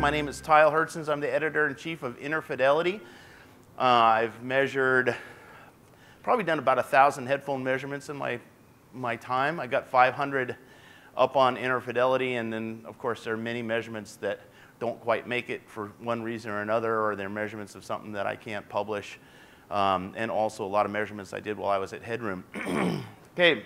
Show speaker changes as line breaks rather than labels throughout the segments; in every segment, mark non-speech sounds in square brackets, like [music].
My name is Tyll Hertsens. I'm the editor-in-chief of Inner Fidelity. Uh, I've measured, probably done about a thousand headphone measurements in my, my time. I got 500 up on Inner Fidelity, and then of course there are many measurements that don't quite make it for one reason or another, or they're measurements of something that I can't publish, um, and also a lot of measurements I did while I was at Headroom. [clears throat] okay,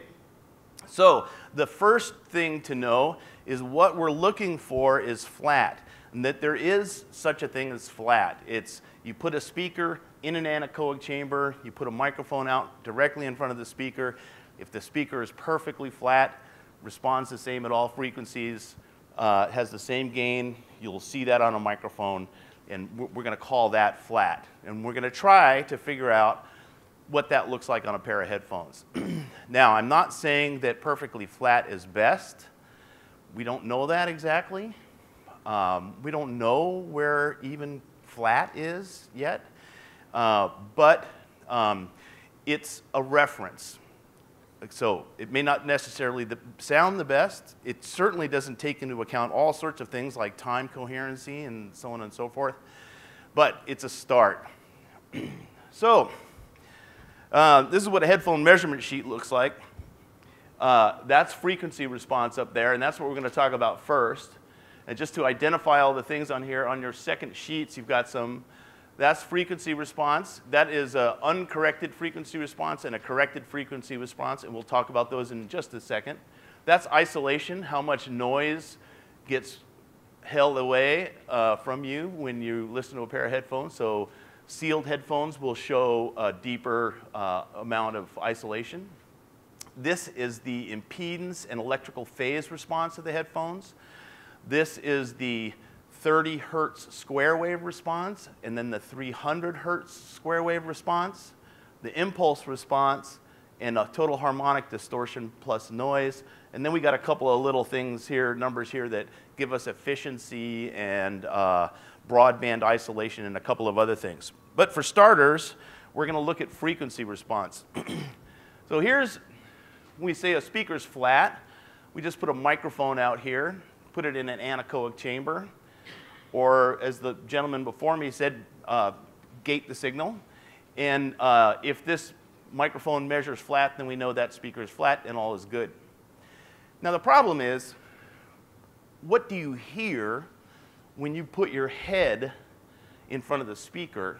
so the first thing to know is what we're looking for is flat, and that there is such a thing as flat. It's you put a speaker in an anechoic chamber, you put a microphone out directly in front of the speaker. If the speaker is perfectly flat, responds the same at all frequencies, uh, has the same gain, you'll see that on a microphone, and we're going to call that flat. And we're going to try to figure out what that looks like on a pair of headphones. [clears throat] now, I'm not saying that perfectly flat is best. We don't know that exactly. Um, we don't know where even flat is yet, uh, but um, it's a reference. So it may not necessarily sound the best. It certainly doesn't take into account all sorts of things like time coherency and so on and so forth, but it's a start. [clears throat] so uh, this is what a headphone measurement sheet looks like. Uh, that's frequency response up there, and that's what we're going to talk about first. And just to identify all the things on here, on your second sheets, you've got some, that's frequency response. That is an uncorrected frequency response and a corrected frequency response, and we'll talk about those in just a second. That's isolation, how much noise gets held away uh, from you when you listen to a pair of headphones. So sealed headphones will show a deeper uh, amount of isolation. This is the impedance and electrical phase response of the headphones. This is the 30 hertz square wave response, and then the 300 hertz square wave response, the impulse response, and a total harmonic distortion plus noise. And then we got a couple of little things here, numbers here that give us efficiency and uh, broadband isolation and a couple of other things. But for starters, we're going to look at frequency response. [clears throat] so here's, when we say a speaker's flat, we just put a microphone out here put it in an anechoic chamber, or as the gentleman before me said, uh, gate the signal. And uh, if this microphone measures flat, then we know that speaker is flat and all is good. Now the problem is, what do you hear when you put your head in front of the speaker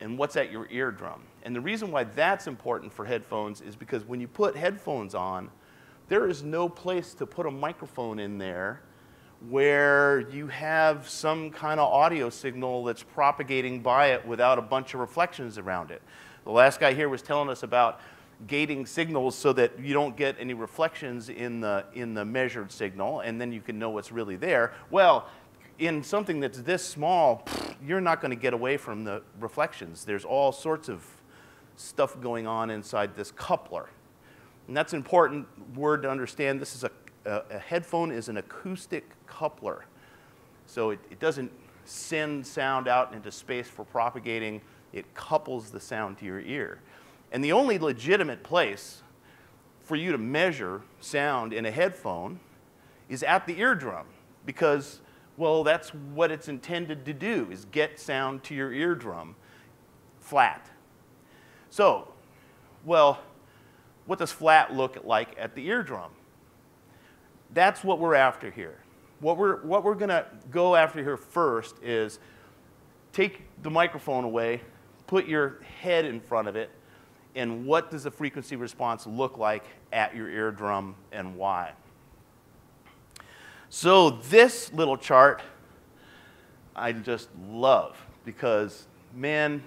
and what's at your eardrum? And the reason why that's important for headphones is because when you put headphones on, there is no place to put a microphone in there where you have some kind of audio signal that's propagating by it without a bunch of reflections around it. The last guy here was telling us about gating signals so that you don't get any reflections in the, in the measured signal, and then you can know what's really there. Well, in something that's this small, you're not going to get away from the reflections. There's all sorts of stuff going on inside this coupler. And that's an important word to understand. This is a, a, a headphone is an acoustic coupler. So it, it doesn't send sound out into space for propagating. It couples the sound to your ear. And the only legitimate place for you to measure sound in a headphone is at the eardrum because, well, that's what it's intended to do, is get sound to your eardrum flat. So, well, what does flat look like at the eardrum? That's what we're after here. What we're, what we're going to go after here first is take the microphone away, put your head in front of it, and what does the frequency response look like at your eardrum and why? So this little chart I just love because, man,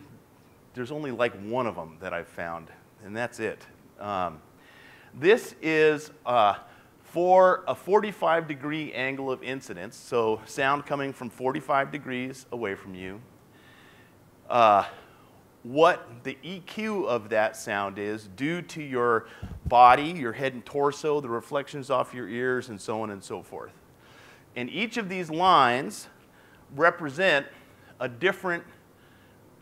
there's only like one of them that I've found, and that's it. Um, this is uh, for a 45 degree angle of incidence, so sound coming from 45 degrees away from you. Uh, what the EQ of that sound is due to your body, your head and torso, the reflections off your ears, and so on and so forth. And each of these lines represent a different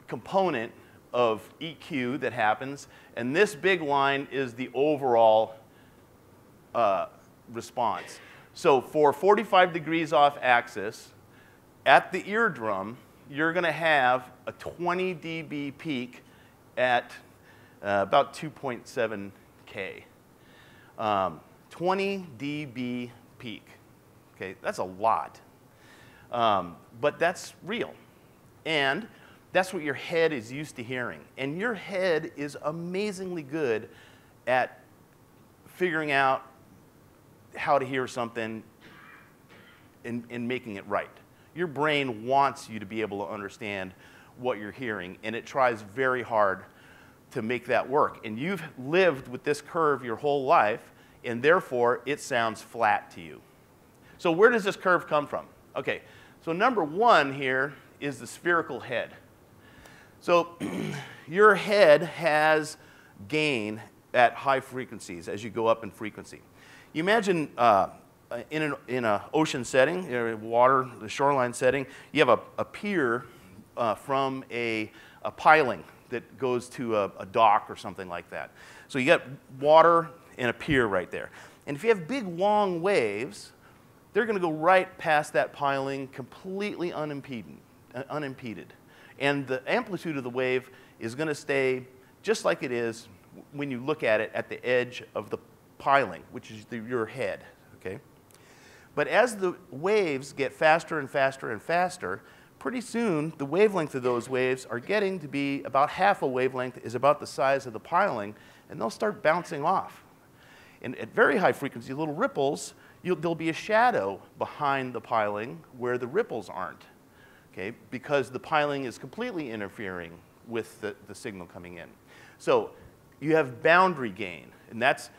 component of EQ that happens, and this big line is the overall uh, response. So for 45 degrees off axis, at the eardrum, you're going to have a 20 dB peak at uh, about 2.7K. Um, 20 dB peak. Okay, that's a lot. Um, but that's real. And that's what your head is used to hearing. And your head is amazingly good at figuring out how to hear something and, and making it right. Your brain wants you to be able to understand what you're hearing, and it tries very hard to make that work. And you've lived with this curve your whole life, and therefore it sounds flat to you. So, where does this curve come from? Okay, so number one here is the spherical head. So, [clears throat] your head has gain at high frequencies as you go up in frequency. You imagine uh, in an in a ocean setting, water, the shoreline setting, you have a, a pier uh, from a, a piling that goes to a, a dock or something like that. So you got water and a pier right there. And if you have big, long waves, they're going to go right past that piling completely unimpeded, uh, unimpeded. And the amplitude of the wave is going to stay just like it is when you look at it at the edge of the piling, which is the, your head, okay? But as the waves get faster and faster and faster, pretty soon the wavelength of those waves are getting to be about half a wavelength is about the size of the piling, and they'll start bouncing off. And at very high frequency, little ripples, there'll be a shadow behind the piling where the ripples aren't, okay? Because the piling is completely interfering with the, the signal coming in. So you have boundary gain, and that's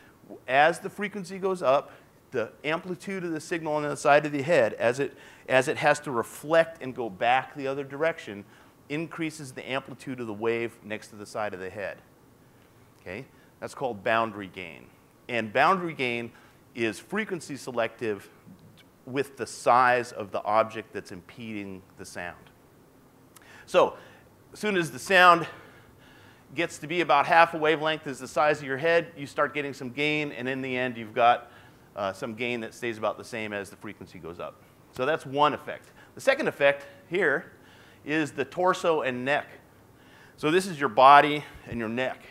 as the frequency goes up, the amplitude of the signal on the side of the head, as it, as it has to reflect and go back the other direction, increases the amplitude of the wave next to the side of the head. Okay? That's called boundary gain. And boundary gain is frequency selective with the size of the object that's impeding the sound. So, as soon as the sound gets to be about half a wavelength is the size of your head, you start getting some gain, and in the end, you've got uh, some gain that stays about the same as the frequency goes up. So that's one effect. The second effect here is the torso and neck. So this is your body and your neck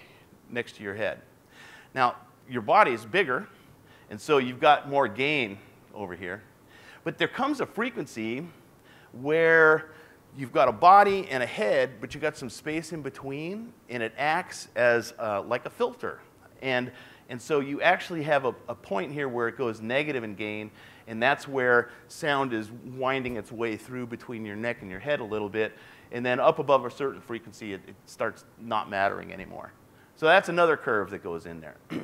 next to your head. Now, your body is bigger, and so you've got more gain over here. But there comes a frequency where you've got a body and a head, but you've got some space in between, and it acts as uh, like a filter. And, and so you actually have a, a point here where it goes negative in gain, and that's where sound is winding its way through between your neck and your head a little bit. And then up above a certain frequency, it, it starts not mattering anymore. So that's another curve that goes in there. [clears throat]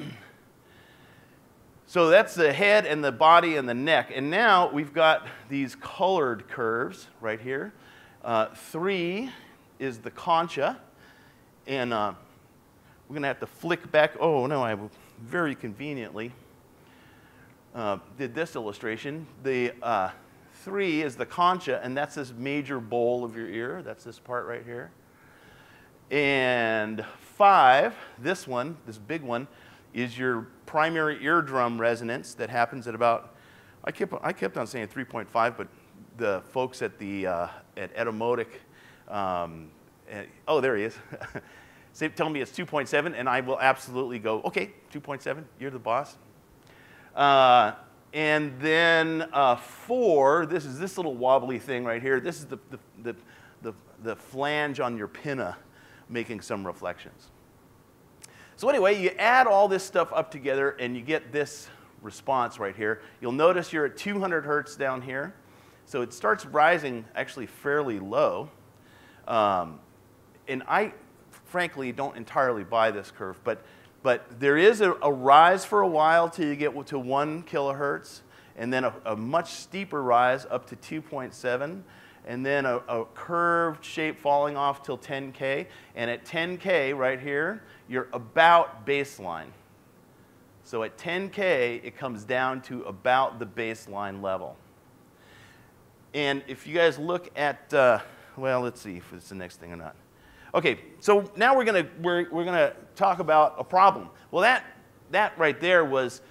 So that's the head and the body and the neck. And now we've got these colored curves right here. Uh, three is the concha. And uh, we're going to have to flick back. Oh, no, I very conveniently uh, did this illustration. The uh, three is the concha, and that's this major bowl of your ear. That's this part right here. And five, this one, this big one, is your primary eardrum resonance that happens at about, I kept, I kept on saying 3.5, but the folks at, the, uh, at Etymotic, um, and, oh, there he is. [laughs] Say, tell me it's 2.7, and I will absolutely go, okay, 2.7, you're the boss. Uh, and then uh, four, this is this little wobbly thing right here. This is the, the, the, the, the flange on your pinna making some reflections. So anyway, you add all this stuff up together and you get this response right here. You'll notice you're at 200 hertz down here. So it starts rising actually fairly low. Um, and I, frankly, don't entirely buy this curve, but, but there is a, a rise for a while till you get to one kilohertz, and then a, a much steeper rise up to 2.7 and then a, a, curved shape falling off till 10K. And at 10K right here, you're about baseline. So at 10K, it comes down to about the baseline level. And if you guys look at, uh, well, let's see if it's the next thing or not. Okay, so now we're gonna, we're, we're gonna talk about a problem. Well, that, that right there was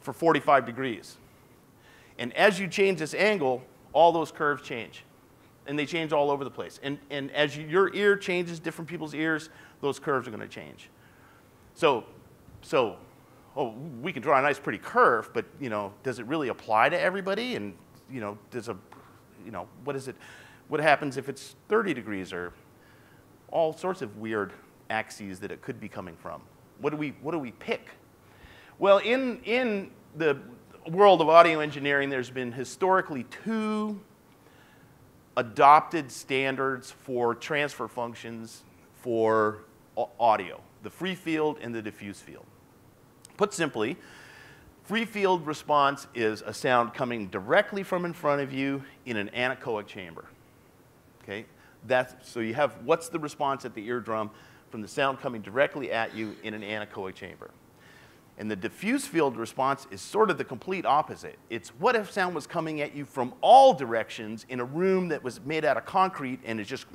for 45 degrees. And as you change this angle, all those curves change. and they change all over the place. And, and as you, your ear changes, different people's ears, those curves are going to change. So, so oh, we can draw a nice pretty curve, but you know, does it really apply to everybody? And you know, does a, you know, what is it? What happens if it's 30 degrees or all sorts of weird axes that it could be coming from? What do we, what do we pick? Well, in, in the world of audio engineering, there's been historically two adopted standards for transfer functions for audio, the free field and the diffuse field. Put simply, free field response is a sound coming directly from in front of you in an anechoic chamber. Okay? That's, so you have what's the response at the eardrum from the sound coming directly at you in an anechoic chamber. And the diffuse field response is sort of the complete opposite. It's what if sound was coming at you from all directions in a room that was made out of concrete and is just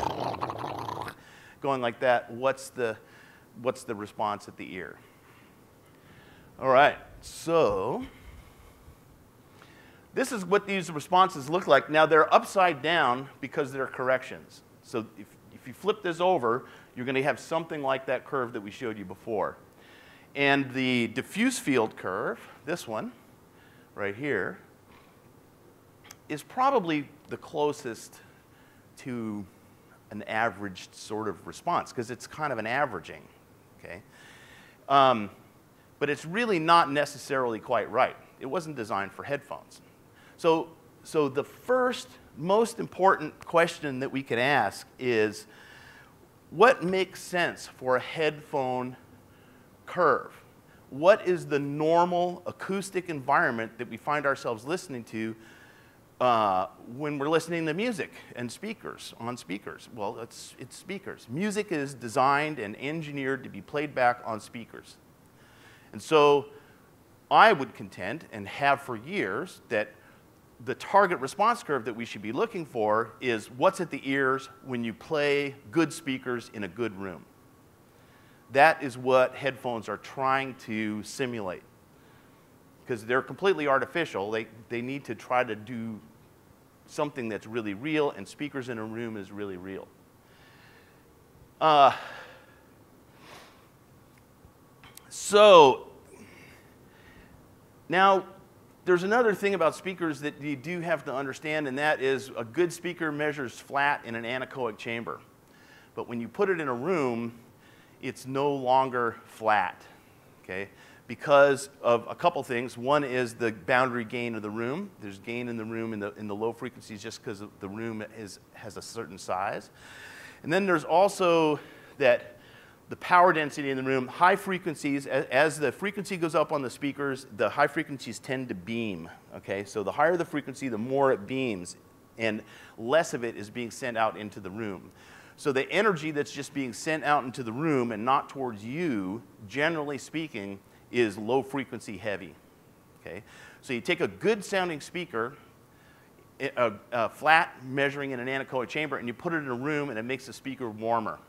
going like that. What's the, what's the response at the ear? All right, so this is what these responses look like. Now they're upside down because they're corrections. So if, if you flip this over, you're going to have something like that curve that we showed you before. And the diffuse field curve, this one right here, is probably the closest to an averaged sort of response because it's kind of an averaging, okay? Um, but it's really not necessarily quite right. It wasn't designed for headphones. So, so the first most important question that we can ask is, what makes sense for a headphone curve. What is the normal acoustic environment that we find ourselves listening to uh, when we're listening to music and speakers, on speakers? Well, it's, it's speakers. Music is designed and engineered to be played back on speakers. And so I would contend, and have for years, that the target response curve that we should be looking for is what's at the ears when you play good speakers in a good room. That is what headphones are trying to simulate. Because they're completely artificial. They, they need to try to do something that's really real, and speakers in a room is really real. Uh, so, now there's another thing about speakers that you do have to understand, and that is a good speaker measures flat in an anechoic chamber. But when you put it in a room, it's no longer flat, okay? Because of a couple things. One is the boundary gain of the room. There's gain in the room in the, in the low frequencies just because the room is, has a certain size. And then there's also that the power density in the room, high frequencies, as, as, the frequency goes up on the speakers, the high frequencies tend to beam, okay? So the higher the frequency, the more it beams, and less of it is being sent out into the room. So the energy that's just being sent out into the room and not towards you, generally speaking, is low frequency heavy. Okay? So you take a good sounding speaker, a, a, flat measuring in an anechoic chamber, and you put it in a room and it makes the speaker warmer.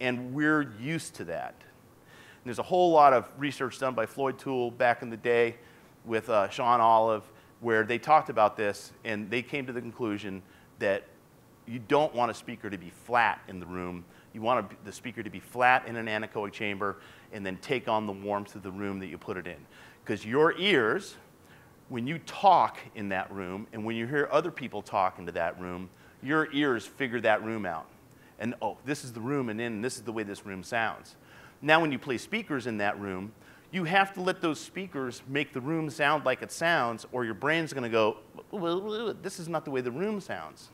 And we're used to that. And there's a whole lot of research done by Floyd Toole back in the day with uh, Sean Olive where they talked about this and they came to the conclusion that you don't want a speaker to be flat in the room. You want the speaker to be flat in an anechoic chamber and then take on the warmth of the room that you put it in. Because your ears, when you talk in that room and when you hear other people talk into that room, your ears figure that room out. And oh, this is the room and then this is the way this room sounds. Now when you play speakers in that room, you have to let those speakers make the room sound like it sounds or your brain's going to go, [laughs] this is not the way the room sounds.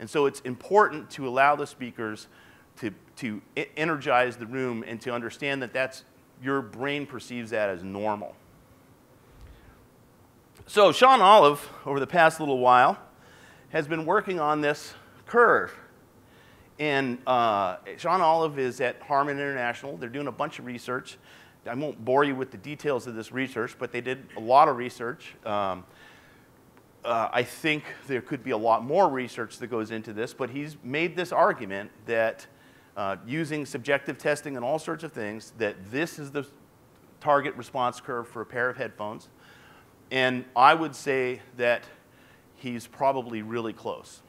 And so it's important to allow the speakers to, to energize the room and to understand that that's, your brain perceives that as normal. So Sean Olive, over the past little while, has been working on this curve. And uh, Sean Olive is at Harman International. They're doing a bunch of research. I won't bore you with the details of this research, but they did a lot of research. Um, uh, I think there could be a lot more research that goes into this, but he's made this argument that uh, using subjective testing and all sorts of things, that this is the target response curve for a pair of headphones. And I would say that he's probably really close.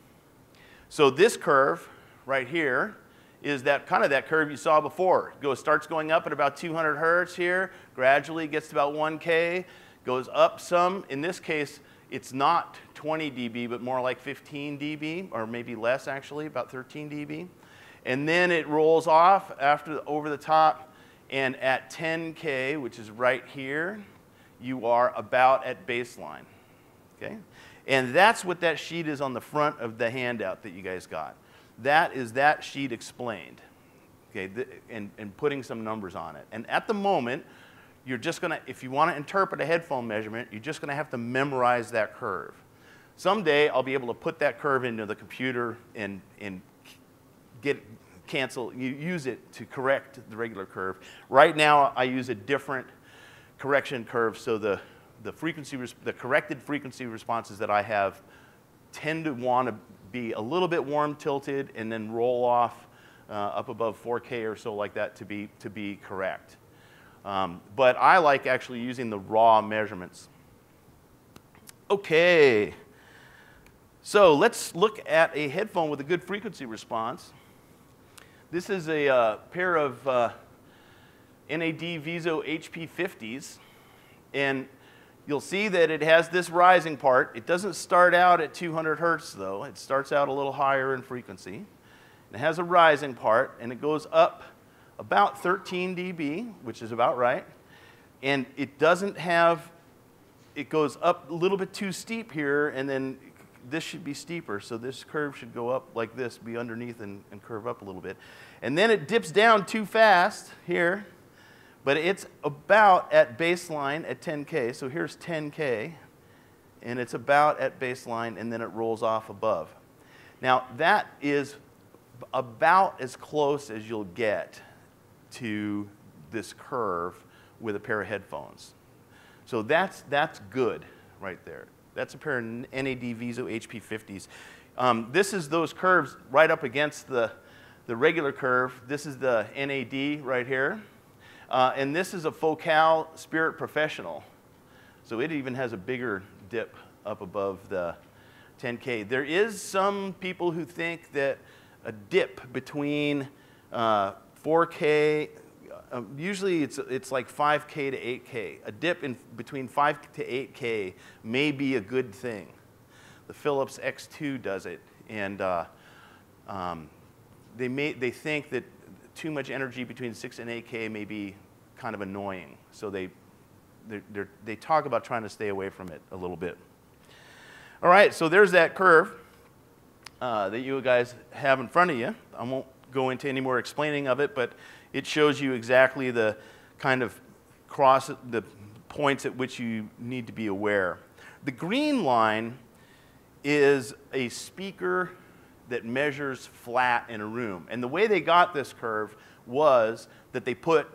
So this curve right here is that kind of that curve you saw before. It goes, starts going up at about 200 hertz here, gradually gets to about 1K, goes up some. In this case, it's not 20 dB, but more like 15 dB, or maybe less actually, about 13 dB. And then it rolls off after over the top, and at 10K, which is right here, you are about at baseline. Okay? And that's what that sheet is on the front of the handout that you guys got. That is that sheet explained, okay, and, and putting some numbers on it. And at the moment, you're just going to, if you want to interpret a headphone measurement, you're just going to have to memorize that curve. Someday, I'll be able to put that curve into the computer and, and get cancel, you use it to correct the regular curve. Right now, I use a different correction curve, so the, the frequency, the corrected frequency responses that I have tend to want to be a little bit warm tilted and then roll off uh, up above 4K or so like that to be, to be correct. Um, but I like actually using the raw measurements. Okay, so let's look at a headphone with a good frequency response. This is a uh, pair of uh, NAD Viso HP50s, and You'll see that it has this rising part. It doesn't start out at 200 hertz, though. It starts out a little higher in frequency. It has a rising part, and it goes up about 13 dB, which is about right. And it doesn't have, it goes up a little bit too steep here, and then this should be steeper. So this curve should go up like this, be underneath and, and curve up a little bit. And then it dips down too fast here but it's about at baseline at 10K. So here's 10K, and it's about at baseline, and then it rolls off above. Now, that is about as close as you'll get to this curve with a pair of headphones. So that's, that's good right there. That's a pair of NAD Viso HP50s. Um, this is those curves right up against the, the regular curve. This is the NAD right here. Uh, and this is a Focal Spirit Professional. So it even has a bigger dip up above the 10K. There is some people who think that a dip between uh, 4K, uh, usually it's, it's like 5K to 8K. A dip in between 5 to 8K may be a good thing. The Philips X2 does it, and uh, um, they, may, they think that too much energy between 6 and 8K may be kind of annoying. So they, they they talk about trying to stay away from it a little bit. All right, so there's that curve uh, that you guys have in front of you. I won't go into any more explaining of it, but it shows you exactly the kind of cross, the points at which you need to be aware. The green line is a speaker that measures flat in a room. And the way they got this curve was that they put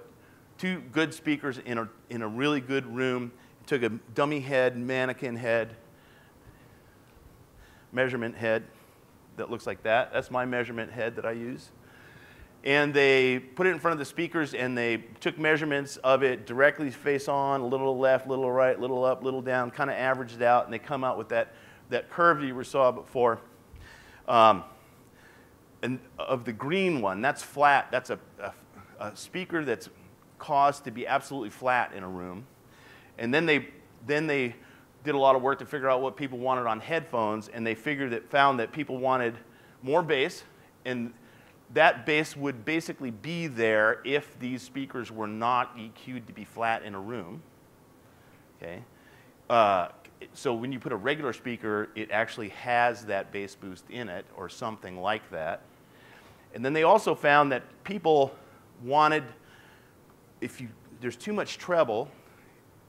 two good speakers in a, in a really good room, took a dummy head, mannequin head, measurement head that looks like that. That's my measurement head that I use. And they put it in front of the speakers and they took measurements of it directly face on, a little left, a little right, a little up, a little down, kind of averaged it out, and they come out with that, that curve you saw before. Um, and of the green one, that's flat. That's a, a, a speaker that's caused to be absolutely flat in a room. And then they, then they did a lot of work to figure out what people wanted on headphones, and they figured that found that people wanted more bass, and that bass would basically be there if these speakers were not EQ'd to be flat in a room. Okay, uh, so when you put a regular speaker, it actually has that bass boost in it, or something like that. And then they also found that people wanted, if you, there's too much treble,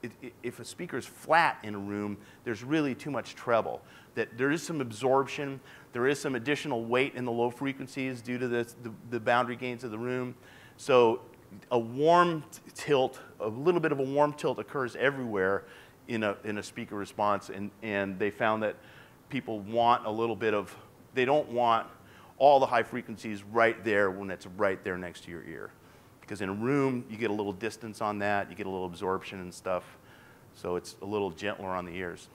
it, it, if a speaker is flat in a room, there's really too much treble. That there is some absorption, there is some additional weight in the low frequencies due to the, the, the boundary gains of the room. So a warm tilt, a little bit of a warm tilt occurs everywhere in a, in a speaker response, and, and they found that people want a little bit of, they don't want all the high frequencies right there when it's right there next to your ear. Because in a room, you get a little distance on that, you get a little absorption and stuff, so it's a little gentler on the ears.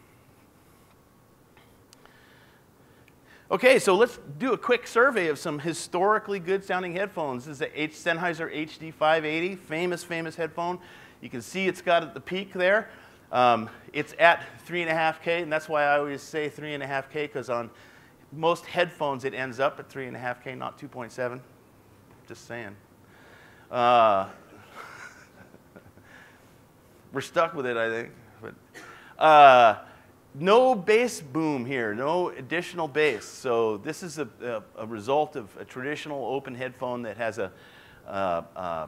Okay, so let's do a quick survey of some historically good sounding headphones. This is the H Sennheiser HD580, famous, famous headphone. You can see it's got at the peak there. Um, it's at 3.5K, and that's why I always say 3.5K, because on most headphones it ends up at 3.5K, not 2.7. Just saying. Uh, [laughs] we're stuck with it, I think. But, uh, no bass boom here, no additional bass. So this is a, a, a result of a traditional open headphone that has a uh, uh,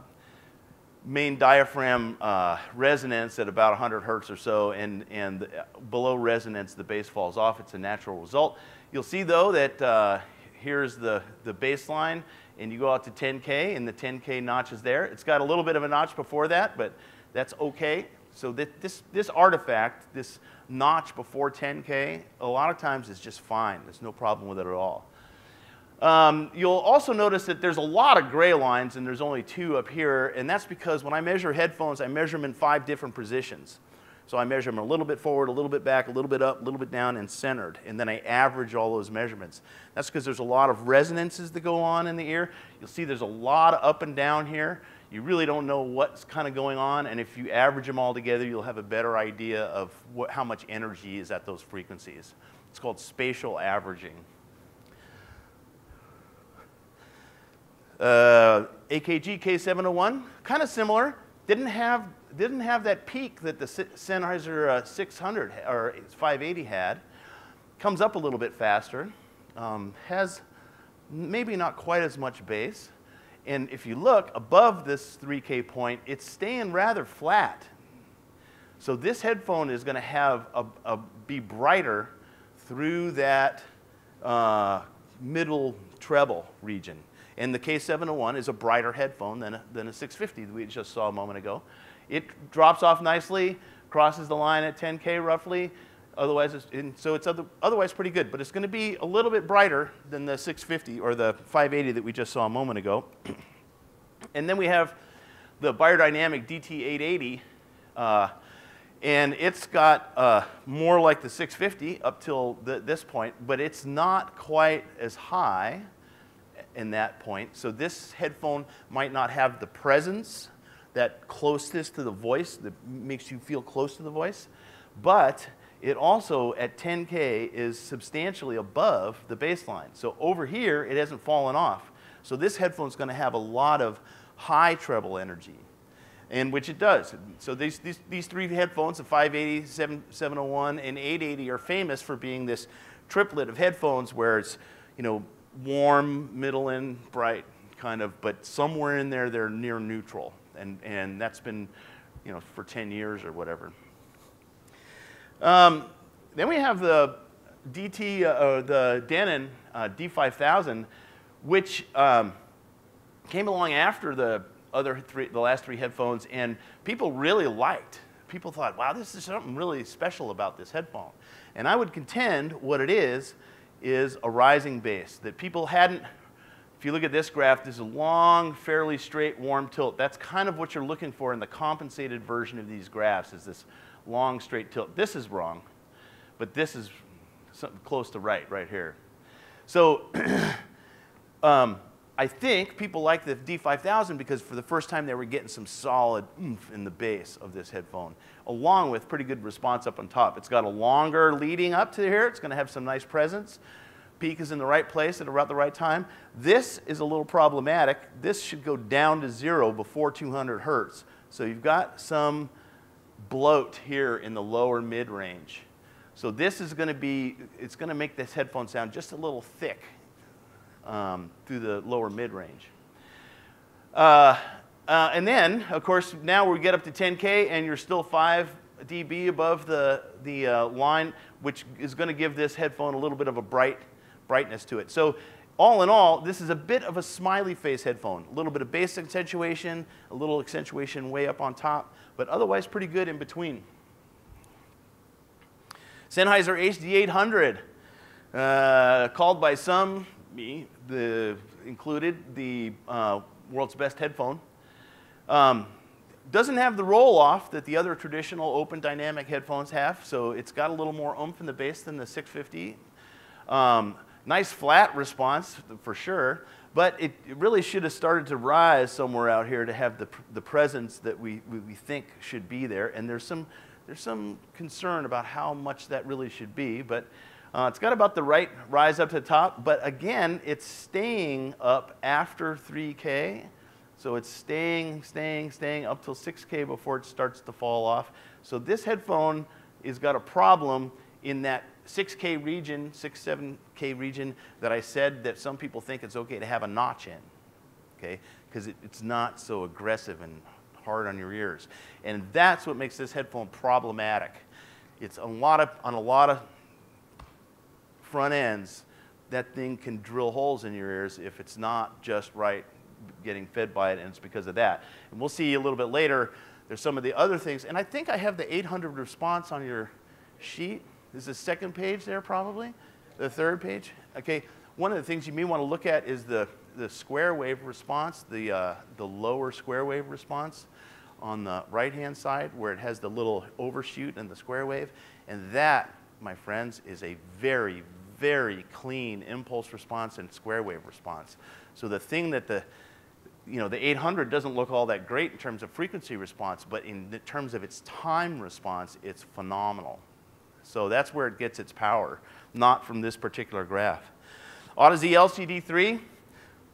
main diaphragm uh, resonance at about 100 hertz or so, and, and below resonance the bass falls off. It's a natural result. You'll see though that uh, here's the, the bass line, and you go out to 10K, and the 10K notch is there. It's got a little bit of a notch before that, but that's okay. So this, this artifact, this notch before 10K, a lot of times is just fine. There's no problem with it at all. Um, you'll also notice that there's a lot of gray lines and there's only two up here, and that's because when I measure headphones, I measure them in five different positions. So I measure them a little bit forward, a little bit back, a little bit up, a little bit down, and centered. And then I average all those measurements. That's because there's a lot of resonances that go on in the ear. You'll see there's a lot of up and down here you really don't know what's kind of going on, and if you average them all together, you'll have a better idea of what, how much energy is at those frequencies. It's called spatial averaging. Uh, AKG K701, kind of similar. Didn't have, didn't have that peak that the Sennheiser uh, 600 or 580 had. Comes up a little bit faster. Um, has maybe not quite as much bass. And if you look above this 3K point, it's staying rather flat. So this headphone is going to have a, a, be brighter through that uh, middle treble region. And the K701 is a brighter headphone than a, than a 650 that we just saw a moment ago. It drops off nicely, crosses the line at 10K roughly. Otherwise, it's, so it's other, otherwise pretty good, but it's going to be a little bit brighter than the 650 or the 580 that we just saw a moment ago. [clears throat] and then we have the Beyerdynamic DT880, uh, and it's got uh, more like the 650 up till the, this point, but it's not quite as high in that point. So this headphone might not have the presence, that closeness to the voice that makes you feel close to the voice, but it also at 10K is substantially above the baseline. So over here, it hasn't fallen off. So this headphone is going to have a lot of high treble energy, and which it does. So these, these, these three headphones, the 580, 7, 701, and 880 are famous for being this triplet of headphones where it's, you know, warm, middle, and bright kind of, but somewhere in there they're near neutral. And, and that's been, you know, for 10 years or whatever. Um, then we have the DT, uh, the Denon uh, D5000, which um, came along after the other three, the last three headphones, and people really liked. People thought, wow, this is something really special about this headphone. And I would contend what it is, is a rising bass, that people hadn't, if you look at this graph, there's a long, fairly straight, warm tilt. That's kind of what you're looking for in the compensated version of these graphs, is this long straight tilt. This is wrong, but this is something close to right, right here. So [clears throat] um, I think people like the D5000 because for the first time they were getting some solid oomph in the bass of this headphone, along with pretty good response up on top. It's got a longer leading up to here. It's going to have some nice presence. Peak is in the right place at about the right time. This is a little problematic. This should go down to zero before 200 hertz. So you've got some bloat here in the lower mid-range. So this is going to be, it's going to make this headphone sound just a little thick um, through the lower mid-range. Uh, uh, and then, of course, now we get up to 10K and you're still 5 dB above the, the uh, line, which is going to give this headphone a little bit of a bright brightness to it. So all in all, this is a bit of a smiley face headphone. A little bit of bass accentuation, a little accentuation way up on top, but otherwise pretty good in between. Sennheiser HD800, uh, called by some, me, the, included, the uh, world's best headphone. Um, doesn't have the roll off that the other traditional open dynamic headphones have, so it's got a little more oomph in the bass than the 650. Um, Nice flat response for sure, but it, really should have started to rise somewhere out here to have the, the presence that we, we, we think should be there. And there's some, there's some concern about how much that really should be, but uh, it's got about the right rise up to the top, but again, it's staying up after 3K. So it's staying, staying, staying up till 6K before it starts to fall off. So this headphone has got a problem in that 6K region, 6, 7K region that I said that some people think it's okay to have a notch in, okay? Because it, it's not so aggressive and hard on your ears. And that's what makes this headphone problematic. It's a lot of, on a lot of front ends, that thing can drill holes in your ears if it's not just right getting fed by it, and it's because of that. And we'll see a little bit later, there's some of the other things. And I think I have the 800 response on your sheet. Is the second page there probably? The third page? Okay, one of the things you may want to look at is the, the square wave response, the, uh, the lower square wave response on the right-hand side where it has the little overshoot and the square wave. And that, my friends, is a very, very clean impulse response and square wave response. So the thing that the, you know, the 800 doesn't look all that great in terms of frequency response, but in terms of its time response, it's phenomenal. So that's where it gets its power, not from this particular graph. Audeze LCD3,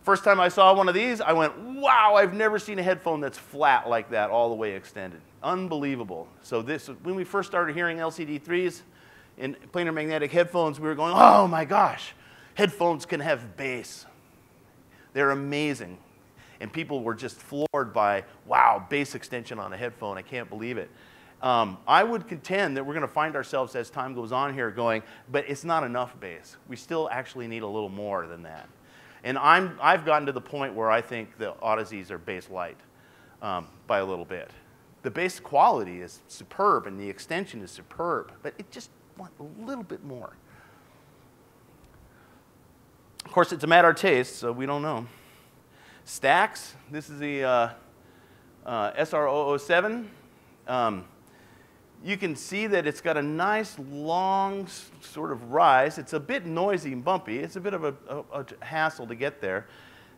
first time I saw one of these, I went, wow, I've never seen a headphone that's flat like that, all the way extended. Unbelievable. So this, when we first started hearing LCD3s, in planar magnetic headphones, we were going, oh my gosh, headphones can have bass. They're amazing. And people were just floored by, wow, bass extension on a headphone. I can't believe it. Um, I would contend that we're going to find ourselves as time goes on here going, but it's not enough bass. We still actually need a little more than that. And I'm, I've gotten to the point where I think the Audezes are bass light um, by a little bit. The bass quality is superb and the extension is superb, but it just wants a little bit more. Of course, it's a matter of taste, so we don't know. Stax, this is the uh, uh, SR007. Um, you can see that it's got a nice long sort of rise. It's a bit noisy and bumpy. It's a bit of a, a, a hassle to get there.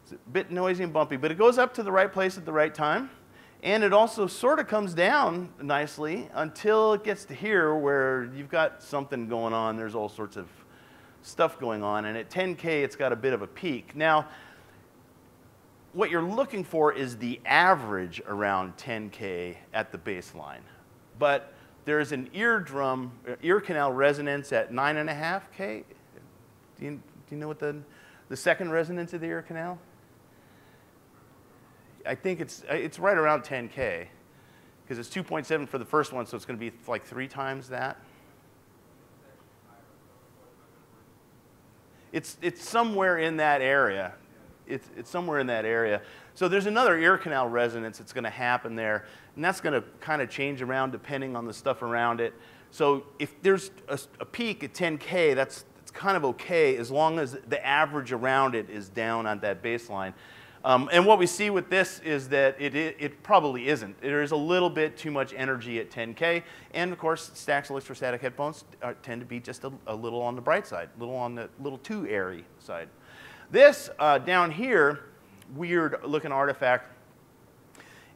It's a bit noisy and bumpy, but it goes up to the right place at the right time. And it also sort of comes down nicely until it gets to here where you've got something going on. There's all sorts of stuff going on. And at 10K, it's got a bit of a peak. Now, what you're looking for is the average around 10K at the baseline. But there's an eardrum, uh, ear canal resonance at 9.5K. Do you, do you know what the, the second resonance of the ear canal? I think it's, uh, it's right around 10K because it's 2.7 for the first one, so it's going to be like three times that. It's, it's somewhere in that area. It's, it's somewhere in that area. So there's another ear canal resonance that's going to happen there, and that's going to kind of change around depending on the stuff around it. So if there's a, a peak at 10K, that's, that's kind of okay as long as the average around it is down on that baseline. Um, and what we see with this is that it, it, it, probably isn't. There is a little bit too much energy at 10K. And of course, Stax electrostatic headphones are, tend to be just a, a, little on the bright side, a little on the little too airy side. This uh, down here, weird looking artifact,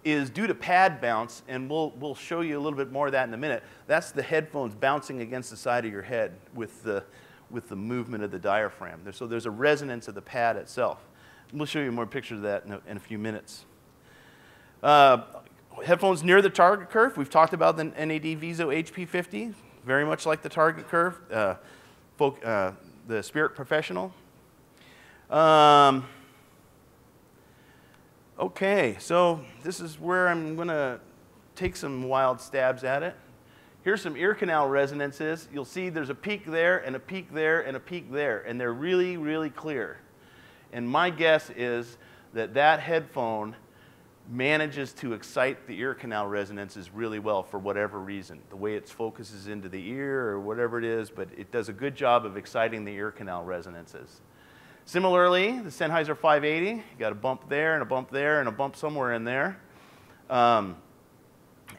is due to pad bounce, and we'll, we'll show you a little bit more of that in a minute. That's the headphones bouncing against the side of your head with the, with the movement of the diaphragm. So there's a resonance of the pad itself. We'll show you more pictures of that in a, in a few minutes. Uh, headphones near the target curve. We've talked about the NAD Viso HP50, very much like the target curve. Uh, folk, uh, the Spirit Professional. Um, okay, so this is where I'm going to take some wild stabs at it. Here's some ear canal resonances. You'll see there's a peak there and a peak there and a peak there, and they're really, really clear. And my guess is that that headphone manages to excite the ear canal resonances really well for whatever reason. The way it focuses into the ear or whatever it is, but it does a good job of exciting the ear canal resonances. Similarly, the Sennheiser 580, you got a bump there and a bump there and a bump somewhere in there. Um,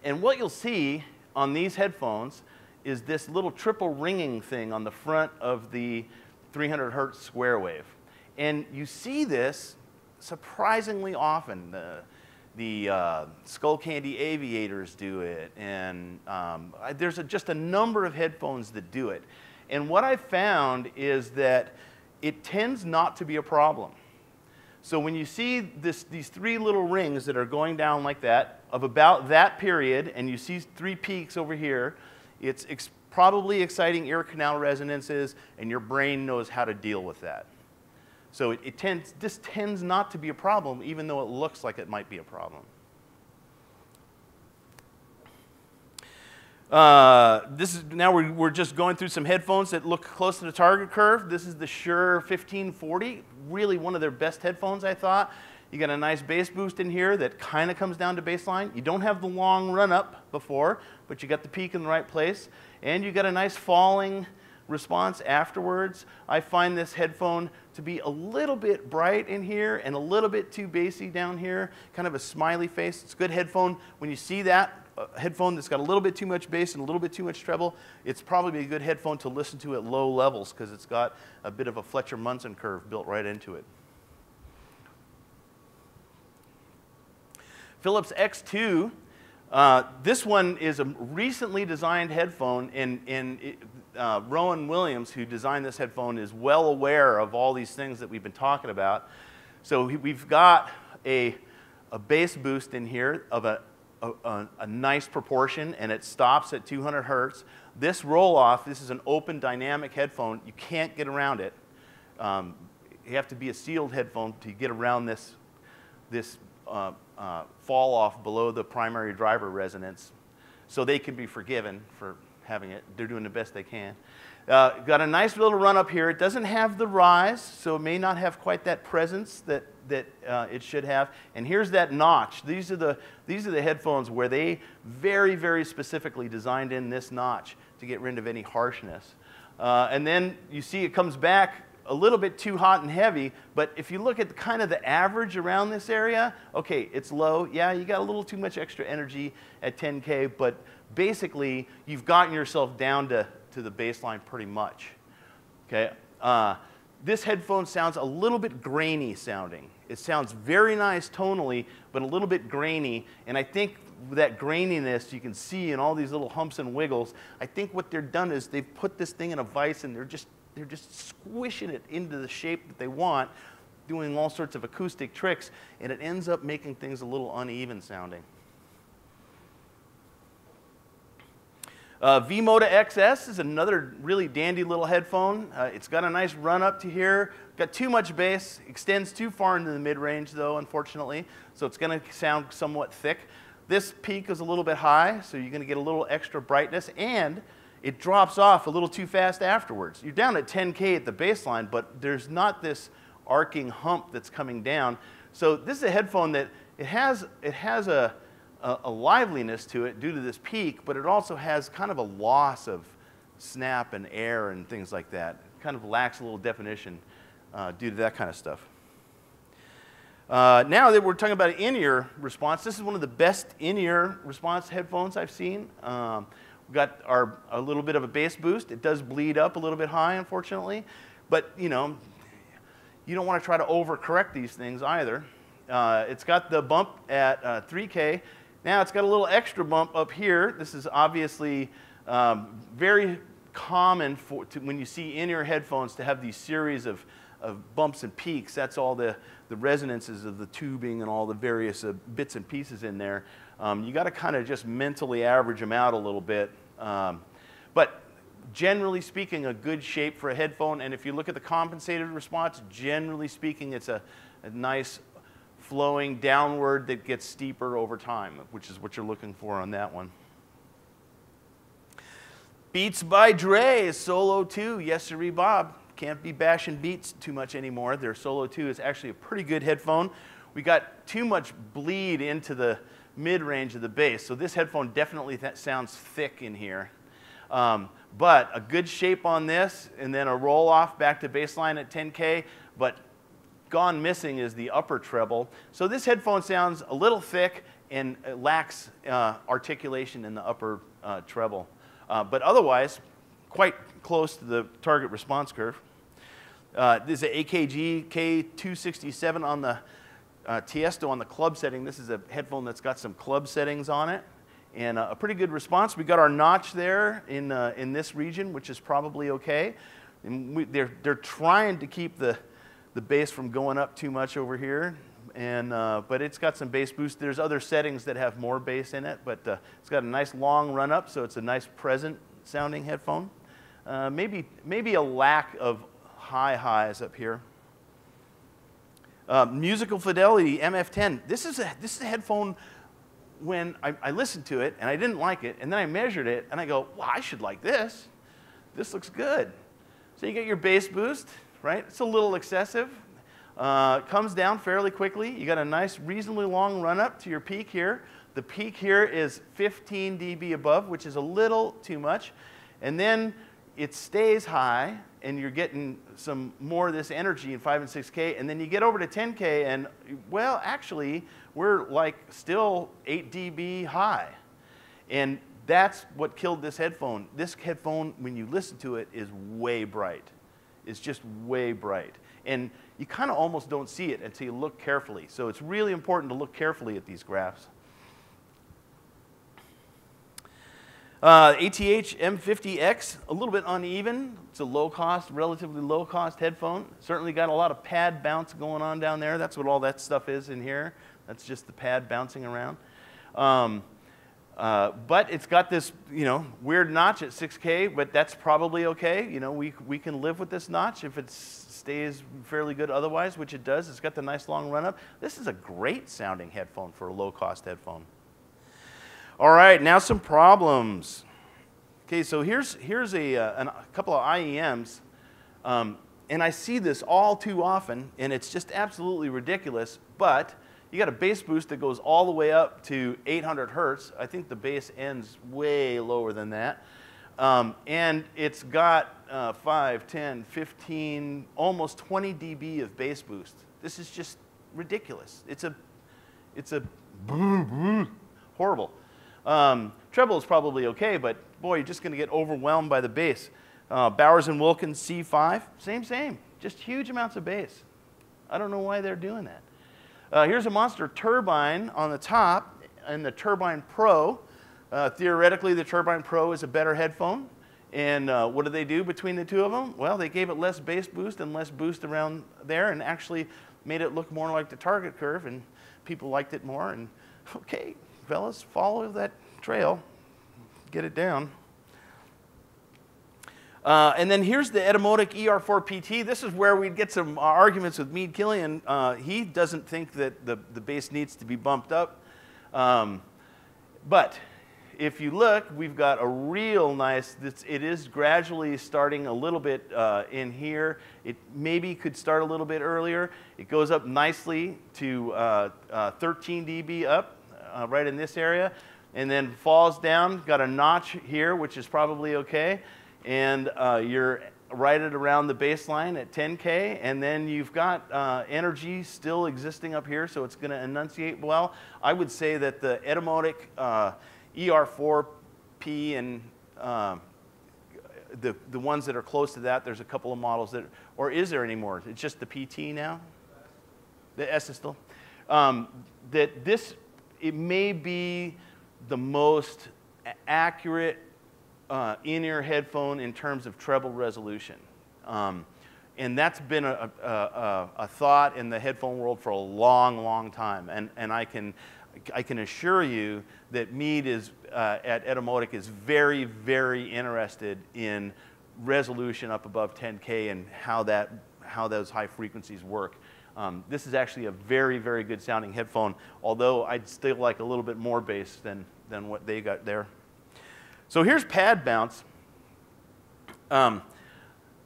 and what you'll see on these headphones is this little triple ringing thing on the front of the 300 hertz square wave. And you see this surprisingly often. The, the uh, Skullcandy Aviators do it, and um, there's a, just a number of headphones that do it. And what I found is that it tends not to be a problem. So when you see this, these three little rings that are going down like that, of about that period, and you see three peaks over here, it's ex probably exciting ear canal resonances, and your brain knows how to deal with that. So it, it tends, this tends not to be a problem, even though it looks like it might be a problem. Uh, this is now we're, we're just going through some headphones that look close to the target curve. This is the Shure 1540, really one of their best headphones, I thought. You got a nice bass boost in here that kind of comes down to baseline. You don't have the long run up before, but you got the peak in the right place. And you got a nice falling response afterwards. I find this headphone to be a little bit bright in here and a little bit too bassy down here, kind of a smiley face. It's a good headphone. When you see that, a headphone that's got a little bit too much bass and a little bit too much treble, it's probably a good headphone to listen to at low levels because it's got a bit of a Fletcher Munson curve built right into it. Philips X2, uh, this one is a recently designed headphone, and, and it, uh, Rowan Williams, who designed this headphone, is well aware of all these things that we've been talking about. So we've got a, a bass boost in here of a a, a, a, nice proportion and it stops at 200 hertz. This roll off, this is an open dynamic headphone. You can't get around it. Um, you have to be a sealed headphone to get around this, this uh, uh, fall off below the primary driver resonance. So they can be forgiven for having it. They're doing the best they can. Uh, got a nice little run up here. It doesn't have the rise, so it may not have quite that presence that that uh, it should have. And here's that notch. These are, the, these are the headphones where they very, very specifically designed in this notch to get rid of any harshness. Uh, and then you see it comes back a little bit too hot and heavy, but if you look at the, kind of the average around this area, okay, it's low. Yeah, you got a little too much extra energy at 10K, but basically you've gotten yourself down to, to the baseline pretty much. Okay. Uh, this headphone sounds a little bit grainy sounding. It sounds very nice tonally, but a little bit grainy. And I think that graininess you can see in all these little humps and wiggles, I think what they're done is they've put this thing in a vise and they're just, they're just squishing it into the shape that they want, doing all sorts of acoustic tricks, and it ends up making things a little uneven sounding. Uh, V-Moda XS is another really dandy little headphone. Uh, it's got a nice run up to here. Got too much bass. Extends too far into the mid-range though, unfortunately. So it's going to sound somewhat thick. This peak is a little bit high, so you're going to get a little extra brightness. And it drops off a little too fast afterwards. You're down at 10K at the baseline, but there's not this arcing hump that's coming down. So this is a headphone that it has, it has a, a, a, liveliness to it due to this peak, but it also has kind of a loss of snap and air and things like that. It kind of lacks a little definition uh, due to that kind of stuff. Uh, now that we're talking about in-ear response, this is one of the best in-ear response headphones I've seen. Um, we've got our, a little bit of a bass boost. It does bleed up a little bit high, unfortunately. But, you know, you don't want to try to overcorrect these things either. Uh, it's got the bump at uh, 3K. Now it's got a little extra bump up here. This is obviously um, very common for, to, when you see in-ear headphones to have these series of, of bumps and peaks. That's all the, the resonances of the tubing and all the various uh, bits and pieces in there. Um, you got to kind of just mentally average them out a little bit. Um, but generally speaking, a good shape for a headphone. And if you look at the compensated response, generally speaking, it's a, a nice flowing downward that gets steeper over time, which is what you're looking for on that one. Beats by Dre is Solo 2. Yes, sir, Bob. Can't be bashing Beats too much anymore. Their Solo 2 is actually a pretty good headphone. We got too much bleed into the mid-range of the bass, so this headphone definitely sounds thick in here. Um, but a good shape on this, and then a roll off back to baseline at 10K, but gone missing is the upper treble. So this headphone sounds a little thick and lacks uh, articulation in the upper uh, treble. Uh, but otherwise, quite close to the target response curve. Uh, this is an AKG K267 on the uh, Tiesto on the club setting. This is a headphone that's got some club settings on it and uh, a pretty good response. We got our notch there in, in this region, which is probably okay. And we, they're, they're trying to keep the, the bass from going up too much over here. And, uh, but it's got some bass boost. There's other settings that have more bass in it, but uh, it's got a nice long run up, so it's a nice present sounding headphone. Uh, maybe, maybe a lack of high highs up here. Uh, musical Fidelity MF10. This is a, this is a headphone when I, I, listened to it and I didn't like it, and then I measured it and I go, well, I should like this. This looks good. So you get your bass boost, right? It's a little excessive. Uh, comes down fairly quickly. You got a nice, reasonably long run up to your peak here. The peak here is 15 dB above, which is a little too much. And then it stays high, and you're getting some more of this energy in 5 and 6K. And then you get over to 10K, and well, actually, we're like still 8 dB high. And that's what killed this headphone. This headphone, when you listen to it, is way bright. It's just way bright. And you kind of almost don't see it until you look carefully. So it's really important to look carefully at these graphs. Uh, ATH M50X, a little bit uneven. It's a low cost, relatively low cost headphone. Certainly got a lot of pad bounce going on down there. That's what all that stuff is in here. That's just the pad bouncing around. Um, uh, but it's got this, you know, weird notch at 6K, but that's probably okay. You know, we, we can live with this notch if it stays fairly good otherwise, which it does. It's got the nice long run up. This is a great sounding headphone for a low cost headphone. All right, now some problems. Okay, so here's, here's a, uh, a couple of IEMs, um, and I see this all too often, and it's just absolutely ridiculous, but you got a bass boost that goes all the way up to 800 hertz. I think the bass ends way lower than that. Um, and it's got uh, 5, 10, 15, almost 20 dB of bass boost. This is just ridiculous. It's a, it's a [laughs] horrible. Um, treble is probably okay, but boy, you're just going to get overwhelmed by the bass. Uh, Bowers and Wilkins C5, same, same. Just huge amounts of bass. I don't know why they're doing that. Uh, here's a monster turbine on the top and the Turbine Pro. Uh, theoretically, the Turbine Pro is a better headphone. And uh, what did they do between the two of them? Well, they gave it less bass boost and less boost around there and actually made it look more like the target curve, and people liked it more. And okay, fellas, follow that trail, get it down. Uh, and then here's the Etymotic ER4 PT. This is where we'd get some arguments with Mead Killion. Uh, he doesn't think that the, the bass needs to be bumped up. Um, but if you look, we've got a real nice, it is gradually starting a little bit uh, in here. It maybe could start a little bit earlier. It goes up nicely to uh, uh, 13 dB up uh, right in this area and then falls down. Got a notch here, which is probably okay and uh, you're right at around the baseline at 10K, and then you've got uh, energy still existing up here, so it's going to enunciate well. I would say that the Etymotic uh, ER4P and uh, the, the ones that are close to that, there's a couple of models that, or is there anymore? It's just the PT now? The S is still? Um, that this, it may be the most accurate uh, in-ear headphone in terms of treble resolution. Um, and that's been a, a, a, a, thought in the headphone world for a long, long time. And, and I, can, I can assure you that Mead is, uh, at Etymotic is very, very interested in resolution up above 10K and how, that, how those high frequencies work. Um, this is actually a very, very good sounding headphone, although I'd still like a little bit more bass than, than what they got there. So here's pad bounce. Um,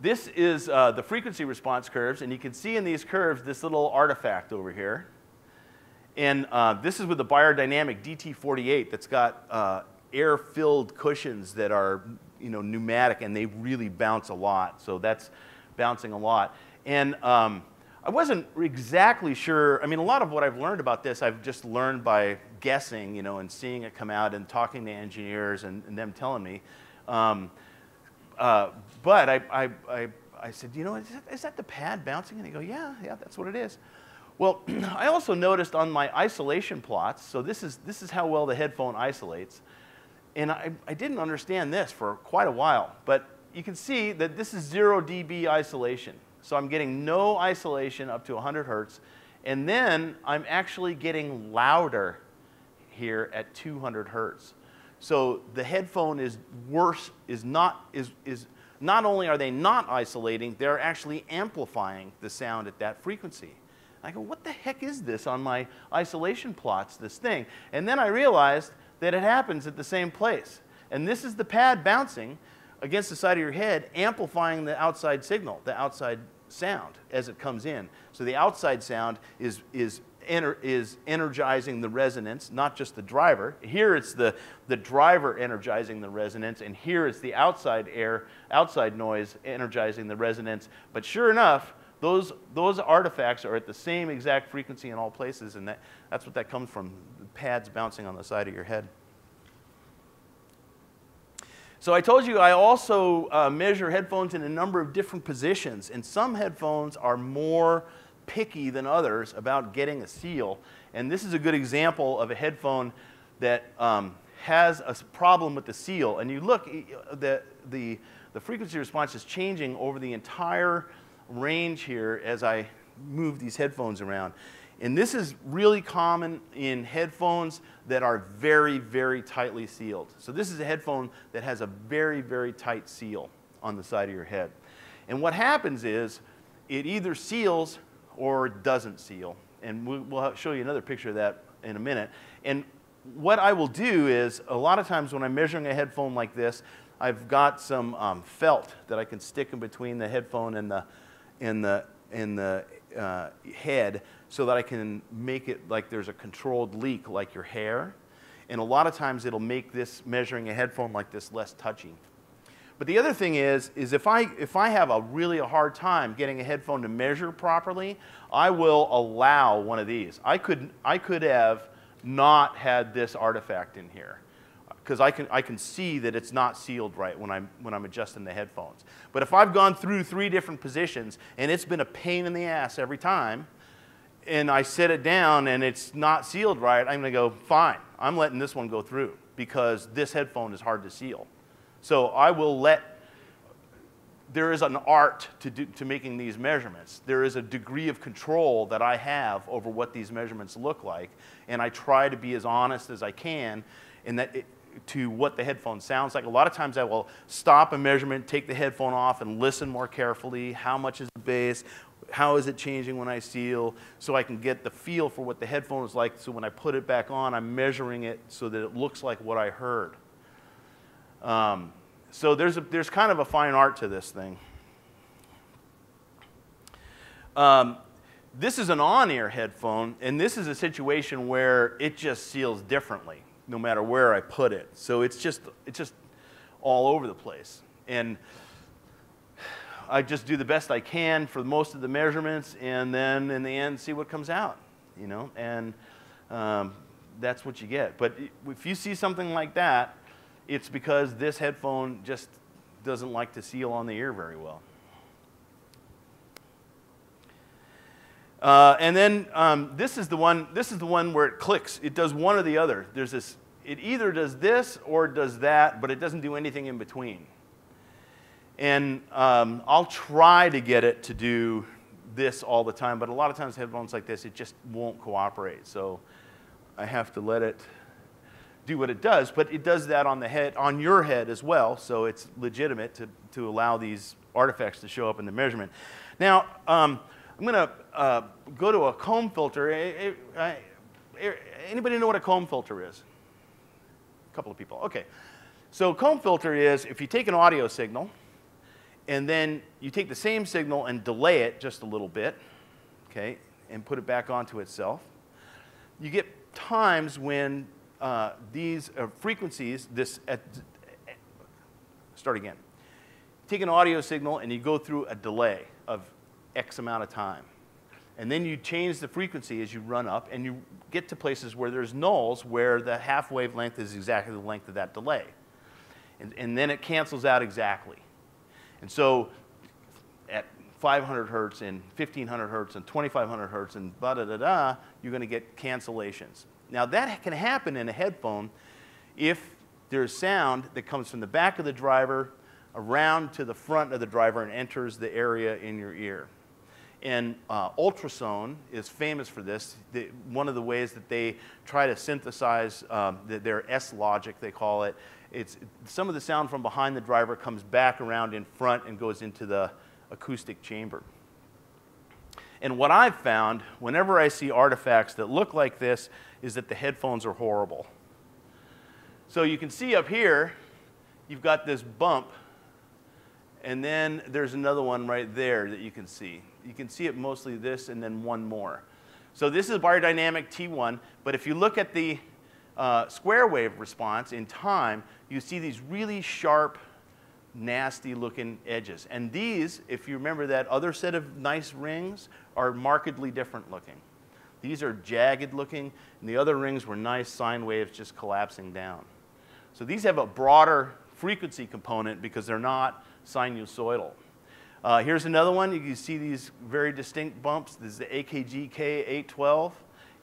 this is uh, the frequency response curves, and you can see in these curves this little artifact over here. And uh, this is with the Beyerdynamic DT48 that's got uh, air-filled cushions that are you know, pneumatic, and they really bounce a lot. So that's bouncing a lot. And um, I wasn't exactly sure. I mean, a lot of what I've learned about this, I've just learned by guessing, you know, and seeing it come out and talking to engineers and, and them telling me. Um, uh, but I, I, I, I said, you know, is that, is that the pad bouncing? And they go, yeah, yeah, that's what it is. Well, [clears throat] I also noticed on my isolation plots, so this is, this is how well the headphone isolates. And I, I didn't understand this for quite a while, but you can see that this is 0 dB isolation. So I'm getting no isolation up to 100 hertz. And then I'm actually getting louder here at 200 hertz. So the headphone is worse, is not, is, is, not only are they not isolating, they're actually amplifying the sound at that frequency. I go, what the heck is this on my isolation plots, this thing? And then I realized that it happens at the same place. And this is the pad bouncing against the side of your head, amplifying the outside signal, the outside sound as it comes in. So the outside sound is, is, ener is energizing the resonance, not just the driver. Here it's the, the driver energizing the resonance, and here it's the outside air, outside noise energizing the resonance. But sure enough, those, those artifacts are at the same exact frequency in all places, and that, that's what that comes from, pads bouncing on the side of your head. So I told you I also uh, measure headphones in a number of different positions, and some headphones are more picky than others about getting a seal. And this is a good example of a headphone that um, has a problem with the seal. And you look, the, the, the frequency response is changing over the entire range here as I move these headphones around. And this is really common in headphones that are very, very tightly sealed. So this is a headphone that has a very, very tight seal on the side of your head. And what happens is it either seals or doesn't seal. And we'll show you another picture of that in a minute. And what I will do is, a lot of times when I'm measuring a headphone like this, I've got some um, felt that I can stick in between the headphone and the, and the, and the uh, head so that I can make it like there's a controlled leak like your hair. And a lot of times it'll make this measuring a headphone like this less touchy. But the other thing is, is if I, if I have a really a hard time getting a headphone to measure properly, I will allow one of these. I could, I could have not had this artifact in here because I can, I can see that it's not sealed right when I'm, when I'm adjusting the headphones. But if I've gone through three different positions and it's been a pain in the ass every time, and I set it down and it's not sealed right, I'm going to go, fine, I'm letting this one go through because this headphone is hard to seal. So I will let, there is an art to, do, to making these measurements. There is a degree of control that I have over what these measurements look like, and I try to be as honest as I can in that it, to what the headphone sounds like. A lot of times I will stop a measurement, take the headphone off, and listen more carefully. How much is the bass? How is it changing when I seal? So I can get the feel for what the headphone is like. So when I put it back on, I'm measuring it so that it looks like what I heard. Um, so there's, a, there's kind of a fine art to this thing. Um, this is an on-ear headphone, and this is a situation where it just seals differently no matter where I put it. So it's just, it's just all over the place. And I just do the best I can for most of the measurements, and then in the end, see what comes out, you know? And um, that's what you get. But if you see something like that, it's because this headphone just doesn't like to seal on the ear very well. Uh, and then um, this is the one. This is the one where it clicks. It does one or the other. There's this. It either does this or does that, but it doesn't do anything in between. And um, I'll try to get it to do this all the time, but a lot of times headphones like this, it just won't cooperate. So I have to let it do what it does. But it does that on the head, on your head as well. So it's legitimate to, to allow these artifacts to show up in the measurement. Now. Um, I'm going to uh, go to a comb filter. Anybody know what a comb filter is? A couple of people. Okay. So comb filter is if you take an audio signal and then you take the same signal and delay it just a little bit, okay, and put it back onto itself, you get times when uh, these uh, frequencies, this, at, start again. Take an audio signal and you go through a delay of X amount of time. And then you change the frequency as you run up, and you get to places where there's nulls where the half wavelength is exactly the length of that delay. And, and then it cancels out exactly. And so at 500 hertz and 1500 hertz and 2500 hertz and da da da da, you're going to get cancellations. Now that can happen in a headphone if there's sound that comes from the back of the driver around to the front of the driver and enters the area in your ear. And uh, ultrasone is famous for this. The, one of the ways that they try to synthesize um, the, their S logic, they call it, it's some of the sound from behind the driver comes back around in front and goes into the acoustic chamber. And what I've found, whenever I see artifacts that look like this, is that the headphones are horrible. So you can see up here, you've got this bump, and then there's another one right there that you can see. You can see it mostly this and then one more. So this is Beyerdynamic T1, but if you look at the uh, square wave response in time, you see these really sharp, nasty looking edges. And these, if you remember that other set of nice rings, are markedly different looking. These are jagged looking, and the other rings were nice sine waves just collapsing down. So these have a broader frequency component because they're not sinusoidal. Uh, here's another one. You can see these very distinct bumps. This is the AKG K812,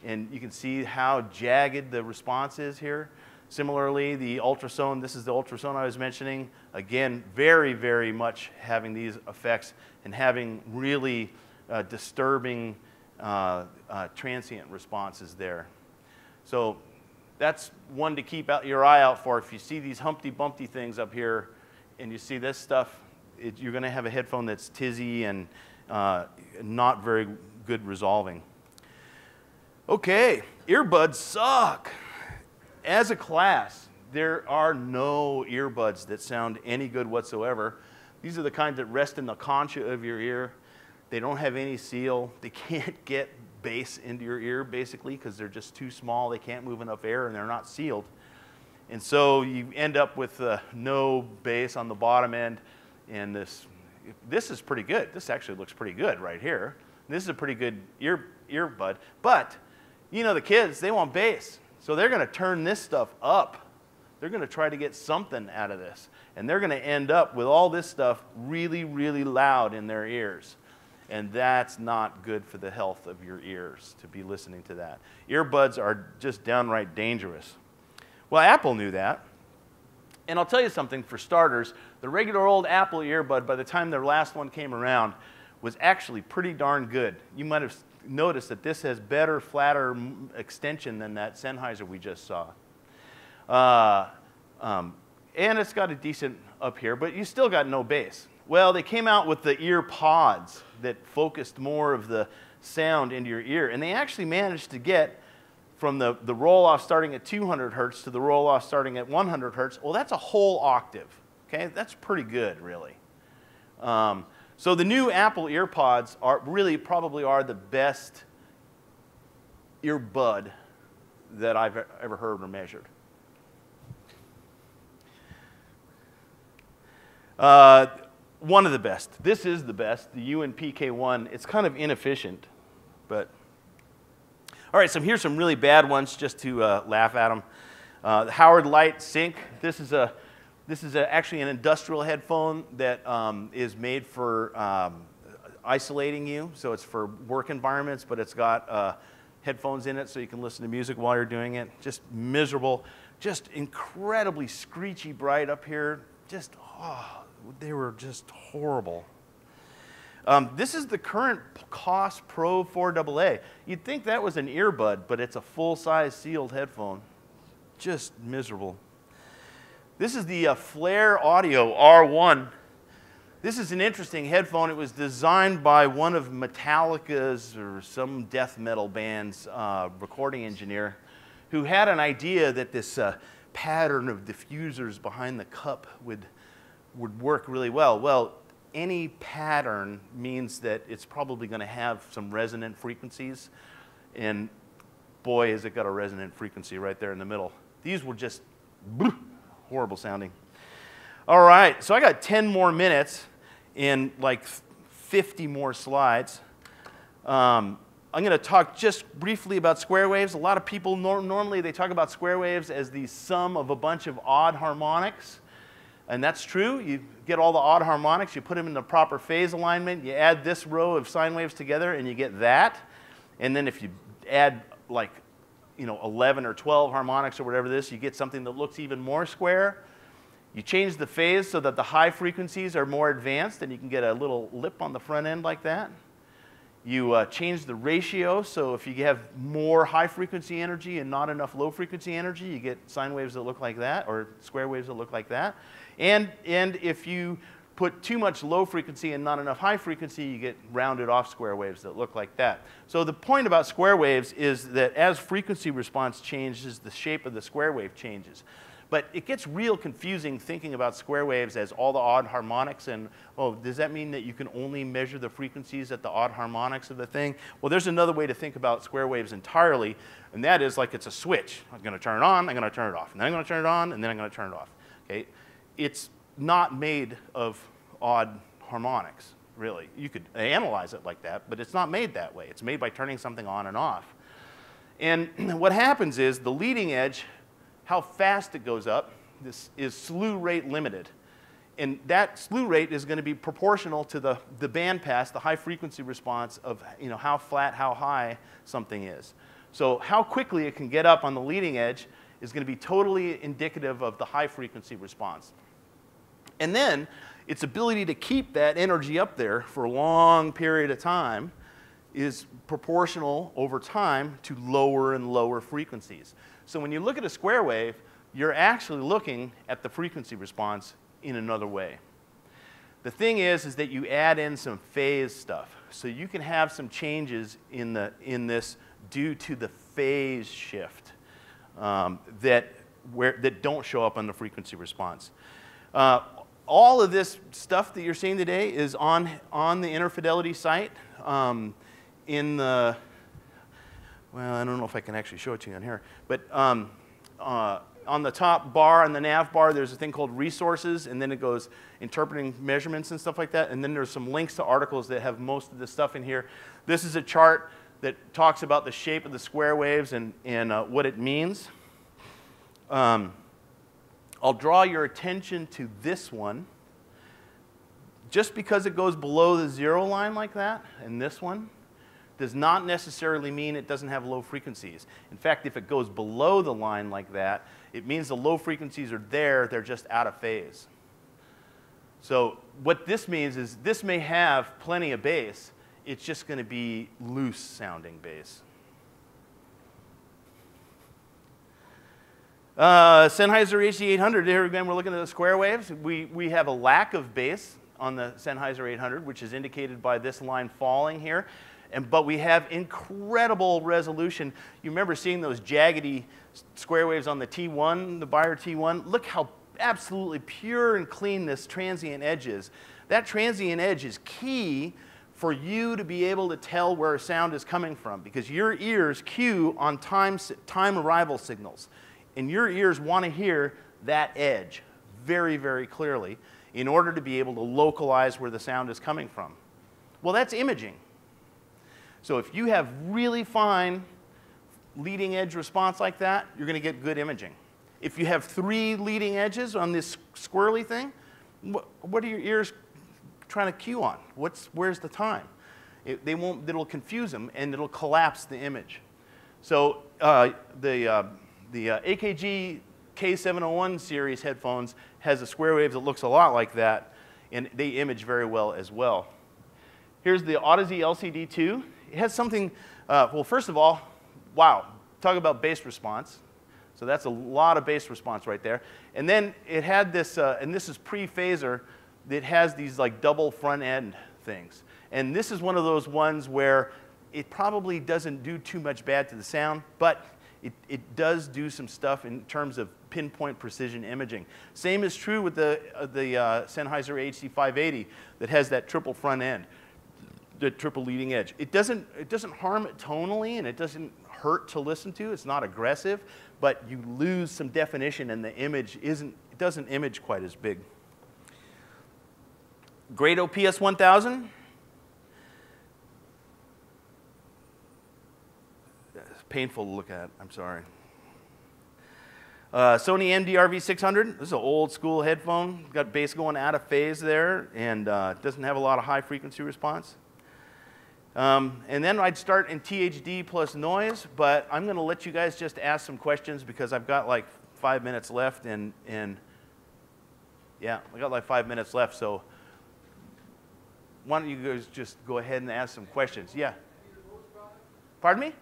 and you can see how jagged the response is here. Similarly, the ultrasone, this is the ultrasone I was mentioning. Again, very, very much having these effects and having really uh, disturbing uh, uh, transient responses there. So that's one to keep out your eye out for. If you see these Humpty Bumpty things up here and you see this stuff, it, you're going to have a headphone that's tizzy and uh, not very good resolving. Okay, earbuds suck. As a class, there are no earbuds that sound any good whatsoever. These are the kinds that rest in the concha of your ear. They don't have any seal. They [laughs] can't get bass into your ear, basically, because they're just too small. They can't move enough air, and they're not sealed. And so you end up with uh, no bass on the bottom end, and this, this is pretty good. This actually looks pretty good right here. This is a pretty good ear, earbud. But, you know, the kids, they want bass. So they're going to turn this stuff up. They're going to try to get something out of this. And they're going to end up with all this stuff really, really loud in their ears. And that's not good for the health of your ears to be listening to that. Earbuds are just downright dangerous. Well, Apple knew that. And I'll tell you something for starters, the regular old Apple earbud, by the time their last one came around, was actually pretty darn good. You might have noticed that this has better, flatter extension than that Sennheiser we just saw. Uh, um, and it's got a decent up here, but you still got no bass. Well, they came out with the ear pods that focused more of the sound into your ear, and they actually managed to get from the, the roll off starting at 200 hertz to the roll off starting at 100 hertz. Well, that's a whole octave. Okay, that's pretty good, really. Um, so the new Apple EarPods are really probably are the best earbud that I've ever heard or measured. Uh, one of the best. This is the best, the Yuin PK1. It's kind of inefficient, but. All right, so here's some really bad ones just to uh, laugh at them. Uh, the Howard Leight Sync. This is a this is a, actually an industrial headphone that um, is made for um, isolating you. So it's for work environments, but it's got uh, headphones in it so you can listen to music while you're doing it. Just miserable, just incredibly screechy bright up here. Just oh, they were just horrible. Um, this is the current Koss Pro 4AA. You'd think that was an earbud, but it's a full-size sealed headphone. Just miserable. This is the uh, Flare Audio R1. This is an interesting headphone. It was designed by one of Metallica's or some death metal band's uh, recording engineer who had an idea that this uh, pattern of diffusers behind the cup would would work really well. Well, any pattern means that it's probably going to have some resonant frequencies. And boy, has it got a resonant frequency right there in the middle. These were just horrible sounding. All right, so I got 10 more minutes in like 50 more slides. Um, I'm going to talk just briefly about square waves. A lot of people nor normally they talk about square waves as the sum of a bunch of odd harmonics. And that's true. You get all the odd harmonics, you put them in the proper phase alignment, you add this row of sine waves together, and you get that. And then if you add like, you know, 11 or 12 harmonics or whatever this, you get something that looks even more square. You change the phase so that the high frequencies are more advanced, and you can get a little lip on the front end like that. You uh, change the ratio, so if you have more high frequency energy and not enough low frequency energy, you get sine waves that look like that, or square waves that look like that. And, and if you put too much low frequency and not enough high frequency, you get rounded off square waves that look like that. So the point about square waves is that as frequency response changes, the shape of the square wave changes. But it gets real confusing thinking about square waves as all the odd harmonics and, oh, does that mean that you can only measure the frequencies at the odd harmonics of the thing? Well, there's another way to think about square waves entirely, and that is like it's a switch. I'm going to turn it on, I'm going to turn it off, and then I'm going to turn it on, and then I'm going to turn it off. Okay? It's not made of odd harmonics, really. You could analyze it like that, but it's not made that way. It's made by turning something on and off. And [clears throat] what happens is the leading edge how fast it goes up this is slew rate limited. And that slew rate is going to be proportional to the, the band pass, the high frequency response of you know, how flat, how high something is. So how quickly it can get up on the leading edge is going to be totally indicative of the high frequency response. And then its ability to keep that energy up there for a long period of time is proportional over time to lower and lower frequencies. So when you look at a square wave, you're actually looking at the frequency response in another way. The thing is, is that you add in some phase stuff. So you can have some changes in, the, in this due to the phase shift um, that, where, that don't show up on the frequency response. Uh, all of this stuff that you're seeing today is on, on the InnerFidelity site. Um, in the well, I don't know if I can actually show it to you on here, but um, uh, on the top bar, on the nav bar, there's a thing called resources, and then it goes interpreting measurements and stuff like that. And then there's some links to articles that have most of the stuff in here. This is a chart that talks about the shape of the square waves and, and uh, what it means. Um, I'll draw your attention to this one. Just because it goes below the zero line like that, and this one, does not necessarily mean it doesn't have low frequencies. In fact, if it goes below the line like that, it means the low frequencies are there, they're just out of phase. So what this means is this may have plenty of bass, it's just going to be loose sounding bass. Uh, Sennheiser HD800, here again we're looking at the square waves. We, we have a lack of bass on the Sennheiser 800, which is indicated by this line falling here. And, but we have incredible resolution. You remember seeing those jaggedy square waves on the T1, the Beyer T1? Look how absolutely pure and clean this transient edge is. That transient edge is key for you to be able to tell where a sound is coming from because your ears cue on time, time arrival signals. And your ears want to hear that edge very, very clearly in order to be able to localize where the sound is coming from. Well, that's imaging. So if you have really fine leading edge response like that, you're going to get good imaging. If you have three leading edges on this squirrely thing, what, are your ears trying to cue on? What's, where's the time? It, they won't, it'll confuse them and it'll collapse the image. So uh, the, uh, the uh, AKG K701 series headphones has a square wave that looks a lot like that and they image very well as well. Here's the Audeze LCD2 it has something, uh, well, first of all, wow, talk about bass response. So that's a lot of bass response right there. And then it had this, uh, and this is pre-Fazor, it has these like double front end things. And this is one of those ones where it probably doesn't do too much bad to the sound, but it, it does do some stuff in terms of pinpoint precision imaging. Same is true with the, uh, the uh, Sennheiser HD580 that has that triple front end the triple leading edge. It doesn't, it doesn't harm it tonally and it doesn't hurt to listen to. It's not aggressive, but you lose some definition and the image isn't, it doesn't image quite as big. Grado PS1000. It's painful to look at, I'm sorry. Uh, Sony MDR-V600, this is an old school headphone. Got bass going out of phase there and uh, doesn't have a lot of high frequency response. Um, and then I'd start in THD plus noise, but I'm going to let you guys just ask some questions because I've got like five minutes left and, and yeah, I got like five minutes left, so why don't you guys just go ahead and ask some questions? Yeah. Pardon me?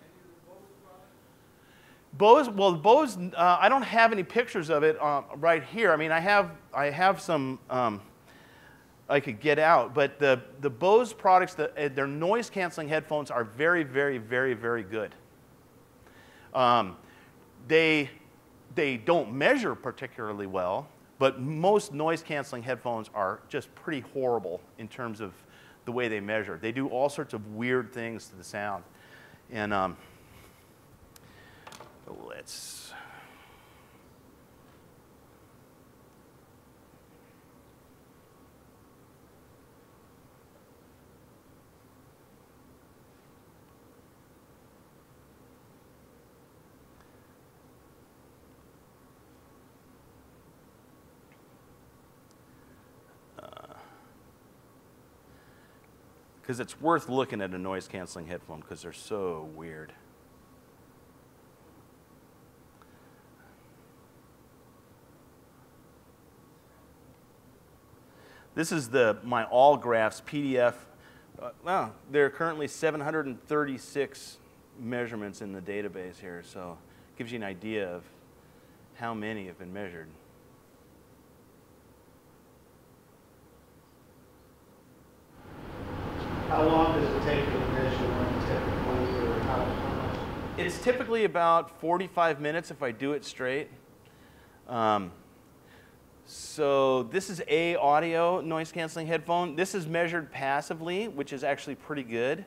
Bose, well, Bose, uh, I don't have any pictures of it uh, right here. I mean, I have, I have some um, I could get out, but the, the Bose products, the, uh, their noise canceling headphones are very, very, very, very good. Um, they, they don't measure particularly well, but most noise canceling headphones are just pretty horrible in terms of the way they measure. They do all sorts of weird things to the sound. And um, let's uh, because it's worth looking at a noise canceling headphone because they're so weird. This is the my all graphs PDF. Uh, well, there are currently 736 measurements in the database here, so it gives you an idea of how many have been measured.
How long does it take to measure one typically, or how, how much?
It's typically about 45 minutes if I do it straight. Um, so this is a audio noise canceling headphone. This is measured passively, which is actually pretty good.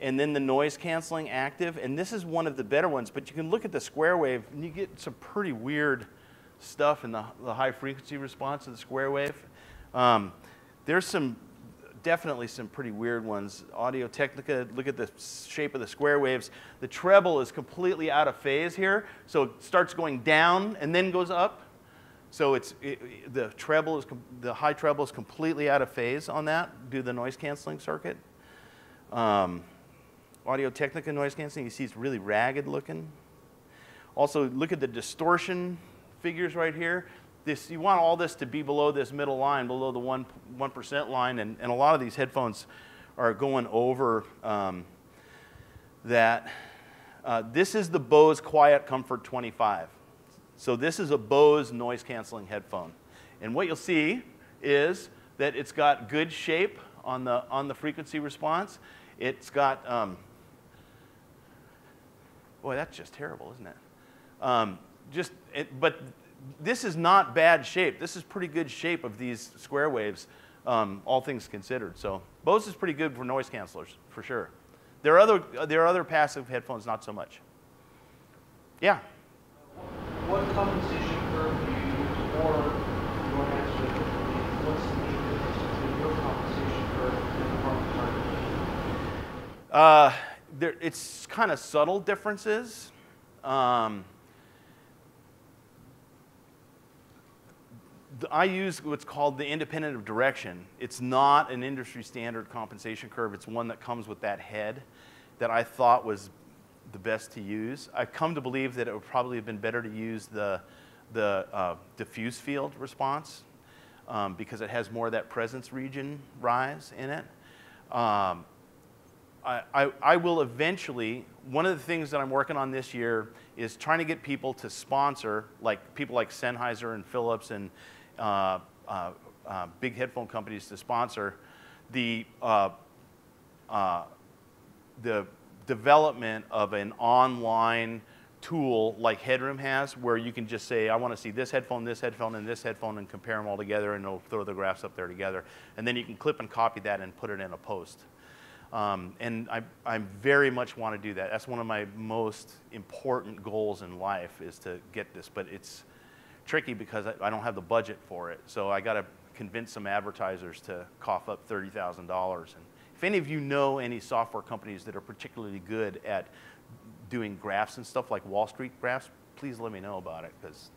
And then the noise canceling active, and this is one of the better ones, but you can look at the square wave and you get some pretty weird stuff in the, the high frequency response of the square wave. Um, there's some definitely some pretty weird ones. Audio Technica, look at the shape of the square waves. The treble is completely out of phase here, so it starts going down and then goes up. So it's, it, the treble is, the high treble is completely out of phase on that due to the noise canceling circuit. Um, Audio Technica noise canceling, you see it's really ragged looking. Also, look at the distortion figures right here this, you want all this to be below this middle line, below the 1, 1% line, and, and a lot of these headphones are going over um, that. Uh, this is the Bose Quiet Comfort 25. So this is a Bose noise canceling headphone. And what you'll see is that it's got good shape on the, on the frequency response. It's got, um, boy, that's just terrible, isn't it? Um, just, it, but this is not bad shape. This is pretty good shape of these square waves, um, all things considered. So Bose is pretty good for noise cancelers, for sure. There are other, there are other passive headphones, not so much. Yeah?
What compensation curve do you use, or your answer, what's the main difference between your compensation curve and the market target?
Uh, there, it's kind of subtle differences. Um, I use what's called the independent of direction. It's not an industry standard compensation curve. It's one that comes with that head that I thought was the best to use. I've come to believe that it would probably have been better to use the, the uh, diffuse field response um, because it has more of that presence region rise in it. Um, I, I, I will eventually, one of the things that I'm working on this year is trying to get people to sponsor, like people like Sennheiser and Philips and uh, uh, uh, big headphone companies to sponsor the, uh, uh, the development of an online tool like Headroom has where you can just say, I want to see this headphone, this headphone, and this headphone and compare them all together and it'll throw the graphs up there together. And then you can clip and copy that and put it in a post. Um, and I, I very much want to do that. That's one of my most important goals in life is to get this, but it's, tricky because I, I don't have the budget for it. So I got to convince some advertisers to cough up $30,000. And if any of you know any software companies that are particularly good at doing graphs and stuff like Wall Street graphs, please let me know about it because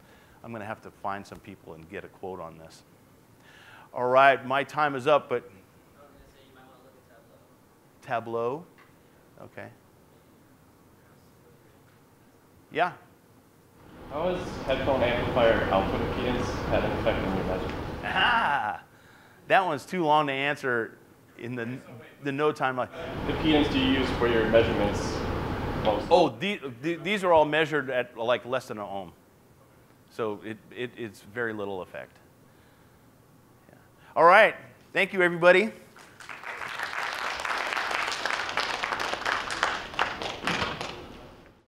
I'm going to have to find some people and get a quote on this. All right, my time is up, but
I was gonna say you might wanna look at Tableau.
Tableau, okay. Yeah,
How has headphone amplifier output impedance had an effect on your measurement?
ah, that one's too long to answer in the, the no time. Like,
Impedance do you use for your measurements
oh, the, the, these are all measured at like less than an ohm. So it, it, it's very little effect. Yeah. All right, thank you, everybody.